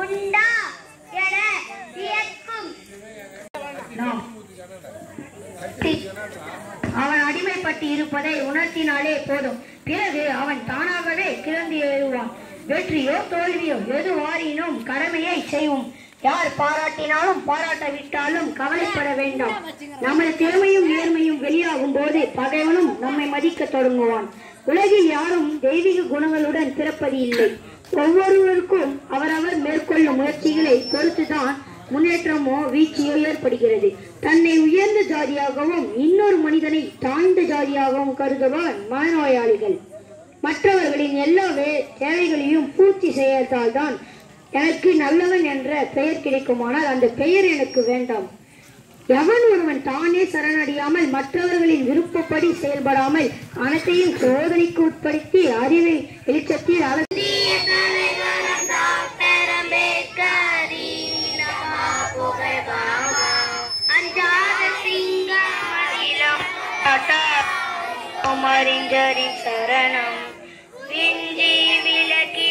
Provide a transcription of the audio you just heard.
உண்டா என வியக்கும் அவன் அடிமைப்பட்டு இருப்பதை உணர்த்தினாலே போதும். பிறகு அவன் தானாகவே கிளம்பி எழுவான். வெற்றியோ தோல்வியோ எது வாரினும் கடமையை செய்வோம் யார் பாராட்டினாலும் பாராட்டாவிட்டாலும் கவலைப்பட வேண்டாம். நமது திறமையும் நேர்மையும் வெளியாகும் போது பகைவனும் நம்மை மதிக்க தொடங்குவான். உலகில் யாரும் தெய்வீக குணங்களுடன் பிறப்பது இல்லை ஒவ்வொருவருக்கும் அவரவர் மேற்கொள்ளும் முயற்சிகளை பொறுத்துதான் முன்னேற்றமோ வீழ்ச்சியோ ஏற்படுகிறது. தன்னை உயர்ந்த ஜாதியாகவும் இன்னொரு மனிதனை தாழ்ந்த ஜாதியாகவும் கருதுவார் மனநோயாளிகள். மற்றவர்களின் எல்லா தேவைகளையும் பூர்த்தி செய்யத்தால் தான் எனக்கு நல்லவன் என்ற பெயர் கிடைக்குமானால் அந்த பெயர் எனக்கு வேண்டாம். எவன் ஒருவன் தானே சரணடையாமல் மற்றவர்களின் விருப்பப்படி செயல்படாமல் அனைத்தையும் சோதனைக்கு உட்படுத்தி அறிவை வெளிச்சத்தில் அள அறிஞரின் சரணம் விஞ்சி விளக்கிடும் முத்தம் பறிவோம்